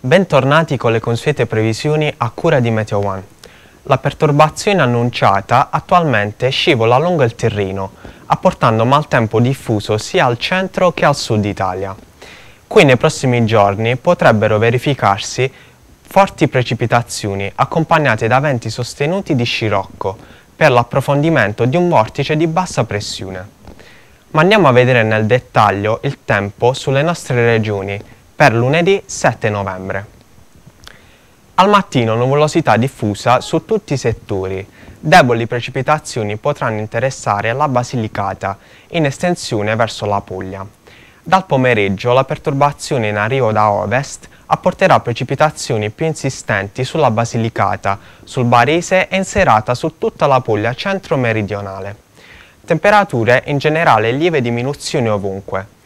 Bentornati con le consuete previsioni a cura di Meteo One. La perturbazione annunciata attualmente scivola lungo il Tirreno, apportando maltempo diffuso sia al centro che al sud Italia. Qui nei prossimi giorni potrebbero verificarsi forti precipitazioni accompagnate da venti sostenuti di scirocco per l'approfondimento di un vortice di bassa pressione. Ma andiamo a vedere nel dettaglio il tempo sulle nostre regioni per lunedì 7 novembre. Al mattino nuvolosità diffusa su tutti i settori. Deboli precipitazioni potranno interessare la Basilicata in estensione verso la Puglia. Dal pomeriggio la perturbazione in arrivo da ovest apporterà precipitazioni più insistenti sulla Basilicata, sul Barese e in serata su tutta la Puglia centro-meridionale. Temperature in generale lieve diminuzioni ovunque.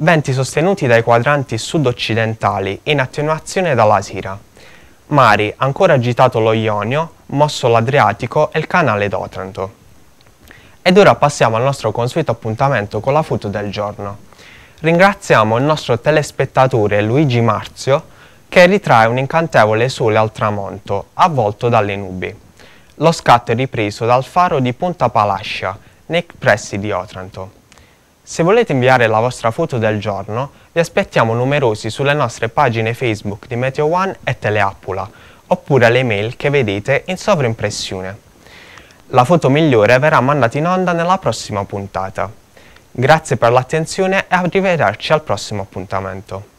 Venti sostenuti dai quadranti sud-occidentali in attenuazione dalla Sira. Mari ancora agitato lo Ionio, mosso l'Adriatico e il canale d'Otranto. Ed ora passiamo al nostro consueto appuntamento con la foto del giorno. Ringraziamo il nostro telespettatore Luigi Marzio che ritrae un incantevole sole al tramonto, avvolto dalle nubi. Lo scatto è ripreso dal faro di Punta Palascia, nei pressi di Otranto. Se volete inviare la vostra foto del giorno, vi aspettiamo numerosi sulle nostre pagine Facebook di Meteo One e Teleappula, oppure alle mail che vedete in sovraimpressione. La foto migliore verrà mandata in onda nella prossima puntata. Grazie per l'attenzione e arrivederci al prossimo appuntamento.